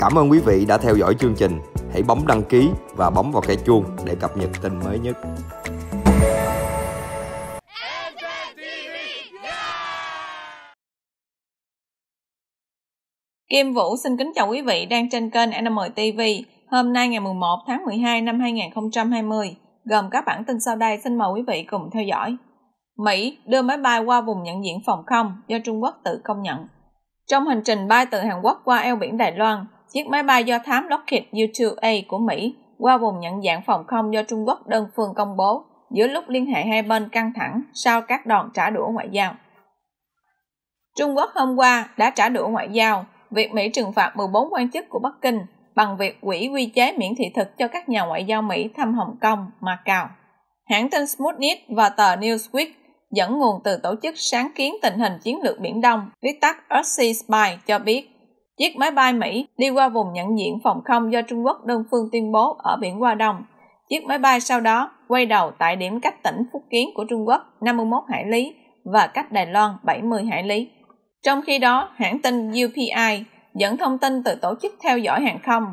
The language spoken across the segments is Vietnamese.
Cảm ơn quý vị đã theo dõi chương trình. Hãy bấm đăng ký và bấm vào cái chuông để cập nhật tin mới nhất. Kim Vũ xin kính chào quý vị đang trên kênh NMTV. Hôm nay ngày 11 tháng 12 năm 2020, gồm các bản tin sau đây xin mời quý vị cùng theo dõi. Mỹ đưa máy bay qua vùng nhận diện phòng không do Trung Quốc tự công nhận. Trong hành trình bay từ Hàn Quốc qua eo biển Đài Loan, chiếc máy bay do thám Lockheed U-2A của Mỹ qua vùng nhận dạng phòng không do Trung Quốc đơn phương công bố giữa lúc liên hệ hai bên căng thẳng sau các đòn trả đũa ngoại giao. Trung Quốc hôm qua đã trả đũa ngoại giao việc Mỹ trừng phạt 14 quan chức của Bắc Kinh bằng việc quỹ quy chế miễn thị thực cho các nhà ngoại giao Mỹ thăm Hồng Kông, Macau. Hãng tin Sputnik và tờ Newsweek dẫn nguồn từ tổ chức sáng kiến tình hình chiến lược Biển Đông, viết tắt Earthsea Spy cho biết, chiếc máy bay Mỹ đi qua vùng nhận diện phòng không do Trung Quốc đơn phương tuyên bố ở biển Hoa Đông. Chiếc máy bay sau đó quay đầu tại điểm cách tỉnh Phúc Kiến của Trung Quốc 51 hải lý và cách Đài Loan 70 hải lý. Trong khi đó, hãng tin UPI dẫn thông tin từ tổ chức theo dõi hàng không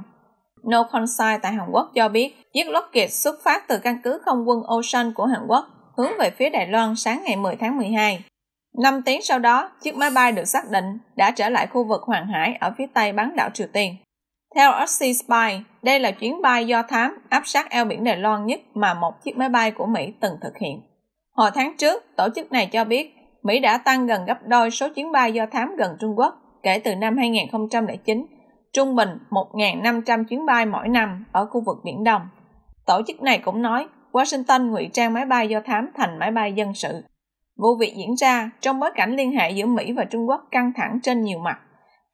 No Consight tại Hàn Quốc cho biết chiếc Lockheed xuất phát từ căn cứ không quân Ocean của Hàn Quốc hướng về phía Đài Loan sáng ngày 10 tháng 12. Năm tiếng sau đó, chiếc máy bay được xác định đã trở lại khu vực Hoàng Hải ở phía tây bán đảo Triều Tiên. Theo RC Spy, đây là chuyến bay do thám áp sát eo biển Đài Loan nhất mà một chiếc máy bay của Mỹ từng thực hiện. Hồi tháng trước, tổ chức này cho biết Mỹ đã tăng gần gấp đôi số chuyến bay do thám gần Trung Quốc kể từ năm 2009, trung bình 1.500 chuyến bay mỗi năm ở khu vực Biển Đông. Tổ chức này cũng nói Washington ngụy trang máy bay do thám thành máy bay dân sự. Vụ việc diễn ra trong bối cảnh liên hệ giữa Mỹ và Trung Quốc căng thẳng trên nhiều mặt.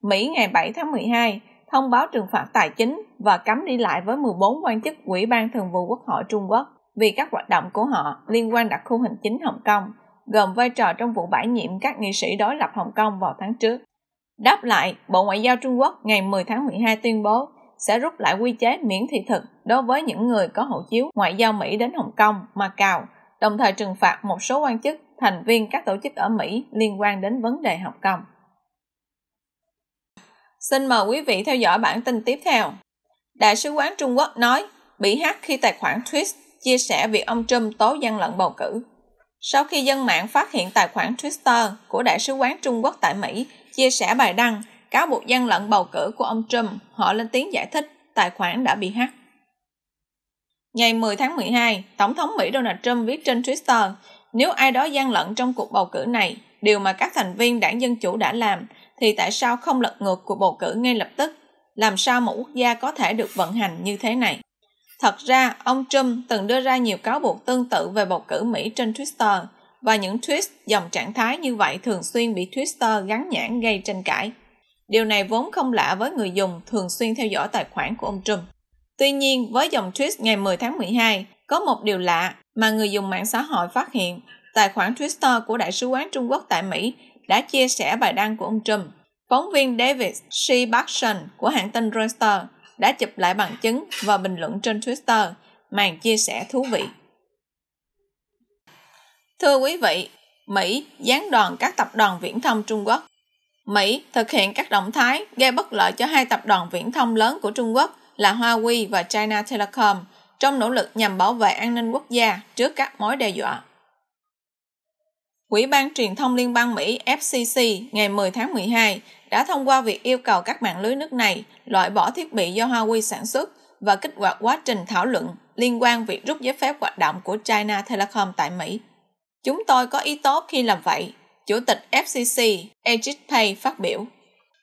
Mỹ ngày 7 tháng 12 thông báo trừng phạt tài chính và cấm đi lại với 14 quan chức Ủy ban Thường vụ Quốc hội Trung Quốc vì các hoạt động của họ liên quan đặc khu hành chính Hồng Kông, gồm vai trò trong vụ bãi nhiệm các nghị sĩ đối lập Hồng Kông vào tháng trước. Đáp lại, Bộ Ngoại giao Trung Quốc ngày 10 tháng 12 tuyên bố sẽ rút lại quy chế miễn thị thực đối với những người có hộ chiếu ngoại giao Mỹ đến Hồng Kông, Macau, đồng thời trừng phạt một số quan chức, thành viên các tổ chức ở Mỹ liên quan đến vấn đề Hồng Kông. Xin mời quý vị theo dõi bản tin tiếp theo. Đại sứ quán Trung Quốc nói bị hack khi tài khoản Twitter chia sẻ việc ông Trump tố gian lận bầu cử. Sau khi dân mạng phát hiện tài khoản Twitter của Đại sứ quán Trung Quốc tại Mỹ chia sẻ bài đăng cáo buộc gian lận bầu cử của ông Trump, họ lên tiếng giải thích tài khoản đã bị hack. Ngày 10 tháng 12, Tổng thống Mỹ Donald Trump viết trên Twitter, nếu ai đó gian lận trong cuộc bầu cử này, điều mà các thành viên đảng Dân Chủ đã làm, thì tại sao không lật ngược cuộc bầu cử ngay lập tức? Làm sao một quốc gia có thể được vận hành như thế này? Thật ra, ông Trump từng đưa ra nhiều cáo buộc tương tự về bầu cử Mỹ trên Twitter, và những tweet dòng trạng thái như vậy thường xuyên bị Twitter gắn nhãn gây tranh cãi. Điều này vốn không lạ với người dùng thường xuyên theo dõi tài khoản của ông Trump. Tuy nhiên, với dòng tweet ngày 10 tháng 12, có một điều lạ mà người dùng mạng xã hội phát hiện. Tài khoản Twitter của Đại sứ quán Trung Quốc tại Mỹ đã chia sẻ bài đăng của ông Trump. Phóng viên David Shebakshan của hãng tin Reuters đã chụp lại bằng chứng và bình luận trên Twitter, màn chia sẻ thú vị. Thưa quý vị, Mỹ gián đoàn các tập đoàn viễn thông Trung Quốc. Mỹ thực hiện các động thái gây bất lợi cho hai tập đoàn viễn thông lớn của Trung Quốc là Huawei và China Telecom trong nỗ lực nhằm bảo vệ an ninh quốc gia trước các mối đe dọa. Quỹ ban truyền thông liên bang Mỹ FCC ngày 10 tháng 12 đã thông qua việc yêu cầu các mạng lưới nước này loại bỏ thiết bị do Huawei sản xuất và kích hoạt quá trình thảo luận liên quan việc rút giấy phép hoạt động của China Telecom tại Mỹ. Chúng tôi có ý tốt khi làm vậy, Chủ tịch FCC Ajit Pai phát biểu.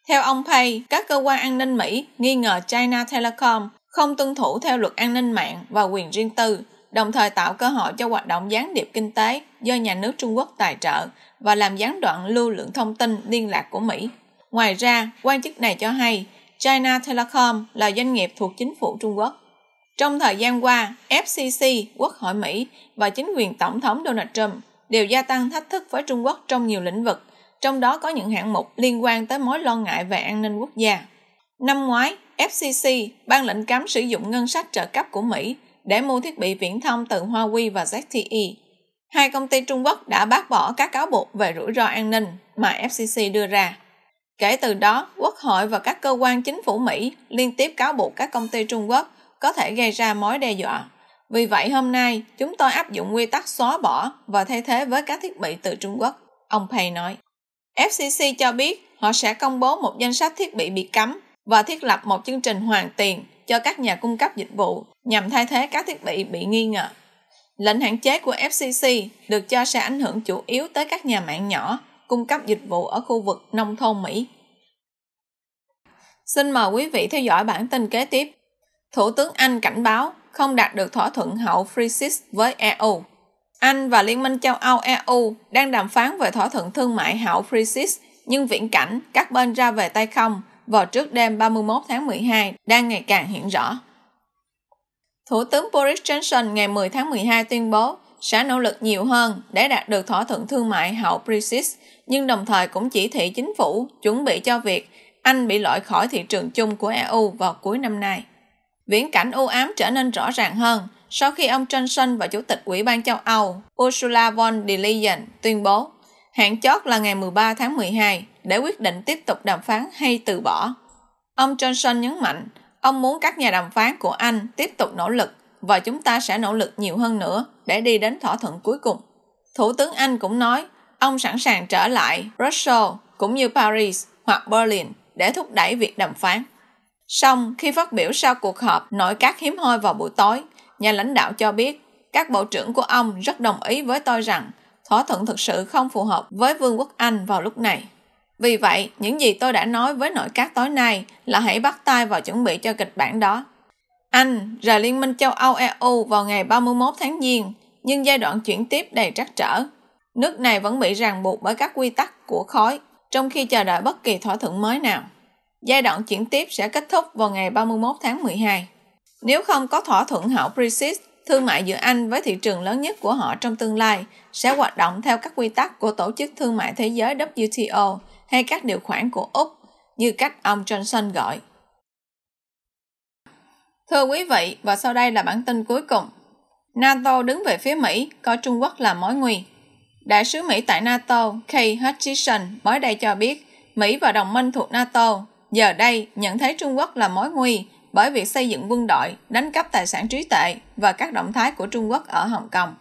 Theo ông Pai, các cơ quan an ninh Mỹ nghi ngờ China Telecom không tuân thủ theo luật an ninh mạng và quyền riêng tư, đồng thời tạo cơ hội cho hoạt động gián điệp kinh tế do nhà nước Trung Quốc tài trợ và làm gián đoạn lưu lượng thông tin liên lạc của Mỹ. Ngoài ra, quan chức này cho hay China Telecom là doanh nghiệp thuộc chính phủ Trung Quốc. Trong thời gian qua, FCC, Quốc hội Mỹ và chính quyền Tổng thống Donald Trump đều gia tăng thách thức với Trung Quốc trong nhiều lĩnh vực, trong đó có những hạng mục liên quan tới mối lo ngại về an ninh quốc gia. Năm ngoái, FCC ban lệnh cấm sử dụng ngân sách trợ cấp của Mỹ để mua thiết bị viễn thông từ Huawei và ZTE. Hai công ty Trung Quốc đã bác bỏ các cáo buộc về rủi ro an ninh mà FCC đưa ra. Kể từ đó, Quốc hội và các cơ quan chính phủ Mỹ liên tiếp cáo buộc các công ty Trung Quốc có thể gây ra mối đe dọa. Vì vậy hôm nay, chúng tôi áp dụng quy tắc xóa bỏ và thay thế với các thiết bị từ Trung Quốc, ông Pei nói. FCC cho biết họ sẽ công bố một danh sách thiết bị bị cấm và thiết lập một chương trình hoàn tiền cho các nhà cung cấp dịch vụ nhằm thay thế các thiết bị bị nghi ngờ. Lệnh hạn chế của FCC được cho sẽ ảnh hưởng chủ yếu tới các nhà mạng nhỏ cung cấp dịch vụ ở khu vực nông thôn Mỹ. Xin mời quý vị theo dõi bản tin kế tiếp. Thủ tướng Anh cảnh báo không đạt được thỏa thuận hậu Brexit với EU. Anh và Liên minh châu Âu EU đang đàm phán về thỏa thuận thương mại hậu Brexit, nhưng viễn cảnh các bên ra về tay không vào trước đêm 31 tháng 12 đang ngày càng hiện rõ. Thủ tướng Boris Johnson ngày 10 tháng 12 tuyên bố sẽ nỗ lực nhiều hơn để đạt được thỏa thuận thương mại hậu Brexit, nhưng đồng thời cũng chỉ thị chính phủ chuẩn bị cho việc Anh bị loại khỏi thị trường chung của EU vào cuối năm nay. Viễn cảnh u ám trở nên rõ ràng hơn sau khi ông Johnson và Chủ tịch Ủy ban châu Âu Ursula von der Leyen tuyên bố hạn chót là ngày 13 tháng 12 để quyết định tiếp tục đàm phán hay từ bỏ. Ông Johnson nhấn mạnh, ông muốn các nhà đàm phán của Anh tiếp tục nỗ lực và chúng ta sẽ nỗ lực nhiều hơn nữa để đi đến thỏa thuận cuối cùng. Thủ tướng Anh cũng nói, ông sẵn sàng trở lại Brussels cũng như Paris hoặc Berlin để thúc đẩy việc đàm phán. Song, khi phát biểu sau cuộc họp nội các hiếm hoi vào buổi tối, nhà lãnh đạo cho biết các bộ trưởng của ông rất đồng ý với tôi rằng thỏa thuận thực sự không phù hợp với Vương quốc Anh vào lúc này. Vì vậy, những gì tôi đã nói với nội các tối nay là hãy bắt tay vào chuẩn bị cho kịch bản đó. Anh rời Liên minh châu Âu EU vào ngày 31 tháng Giêng, nhưng giai đoạn chuyển tiếp đầy trắc trở. Nước này vẫn bị ràng buộc bởi các quy tắc của khối, trong khi chờ đợi bất kỳ thỏa thuận mới nào. Giai đoạn chuyển tiếp sẽ kết thúc vào ngày 31 tháng 12. Nếu không có thỏa thuận hậu Brexit, thương mại giữa Anh với thị trường lớn nhất của họ trong tương lai sẽ hoạt động theo các quy tắc của Tổ chức Thương mại Thế giới WTO hay các điều khoản của Úc, như cách ông Johnson gọi. Thưa quý vị, và sau đây là bản tin cuối cùng. NATO đứng về phía Mỹ, coi Trung Quốc là mối nguy. Đại sứ Mỹ tại NATO Kay Hutchison mới đây cho biết Mỹ và đồng minh thuộc NATO giờ đây nhận thấy Trung Quốc là mối nguy bởi việc xây dựng quân đội, đánh cắp tài sản trí tuệ và các động thái của Trung Quốc ở Hồng Kông.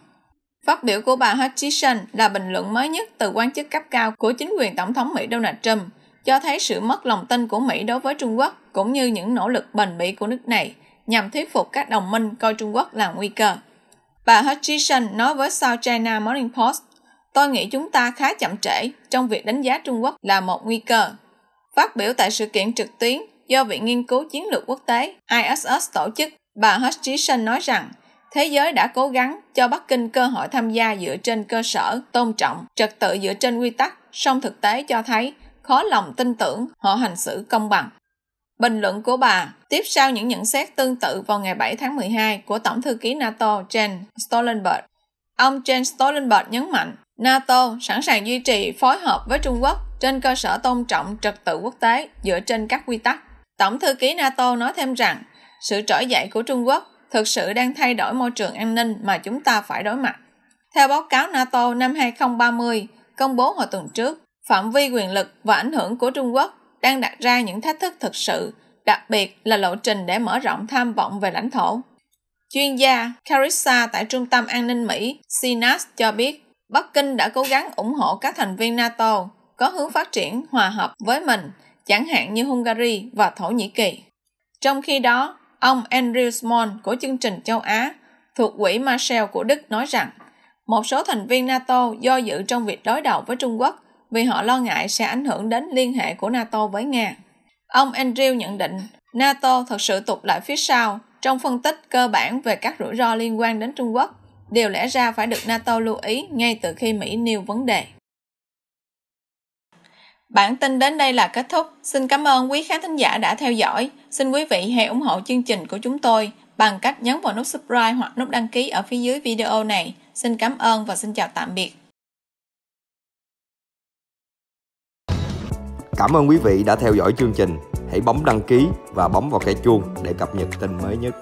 Phát biểu của bà Hutchison là bình luận mới nhất từ quan chức cấp cao của chính quyền Tổng thống Mỹ Donald Trump, cho thấy sự mất lòng tin của Mỹ đối với Trung Quốc cũng như những nỗ lực bền bỉ của nước này nhằm thuyết phục các đồng minh coi Trung Quốc là nguy cơ. Bà Hutchison nói với South China Morning Post, Tôi nghĩ chúng ta khá chậm trễ trong việc đánh giá Trung Quốc là một nguy cơ. Phát biểu tại sự kiện trực tuyến do Viện Nghiên cứu Chiến lược Quốc tế ISS tổ chức, bà Hutchison nói rằng thế giới đã cố gắng cho Bắc Kinh cơ hội tham gia dựa trên cơ sở tôn trọng, trật tự dựa trên quy tắc, song thực tế cho thấy khó lòng tin tưởng họ hành xử công bằng. Bình luận của bà tiếp sau những nhận xét tương tự vào ngày 7 tháng 12 của Tổng thư ký NATO Jens Stoltenberg. Ông Jens Stoltenberg nhấn mạnh NATO sẵn sàng duy trì phối hợp với Trung Quốc trên cơ sở tôn trọng trật tự quốc tế dựa trên các quy tắc. Tổng thư ký NATO nói thêm rằng sự trỗi dậy của Trung Quốc thực sự đang thay đổi môi trường an ninh mà chúng ta phải đối mặt. Theo báo cáo NATO năm 2030 công bố hồi tuần trước, phạm vi quyền lực và ảnh hưởng của Trung Quốc đang đặt ra những thách thức thực sự, đặc biệt là lộ trình để mở rộng tham vọng về lãnh thổ. Chuyên gia Carissa tại Trung tâm An ninh Mỹ CNAS cho biết, Bắc Kinh đã cố gắng ủng hộ các thành viên NATO có hướng phát triển hòa hợp với mình, chẳng hạn như Hungary và Thổ Nhĩ Kỳ. Trong khi đó, ông Andrew Small của chương trình châu Á thuộc quỹ Marshall của Đức nói rằng một số thành viên NATO do dự trong việc đối đầu với Trung Quốc vì họ lo ngại sẽ ảnh hưởng đến liên hệ của NATO với Nga. Ông Andrew nhận định NATO thật sự tụt lại phía sau trong phân tích cơ bản về các rủi ro liên quan đến Trung Quốc, điều lẽ ra phải được NATO lưu ý ngay từ khi Mỹ nêu vấn đề. Bản tin đến đây là kết thúc. Xin cảm ơn quý khán thính giả đã theo dõi. Xin quý vị hãy ủng hộ chương trình của chúng tôi bằng cách nhấn vào nút subscribe hoặc nút đăng ký ở phía dưới video này. Xin cảm ơn và xin chào tạm biệt. Cảm ơn quý vị đã theo dõi chương trình. Hãy bấm đăng ký và bấm vào cái chuông để cập nhật tin mới nhất.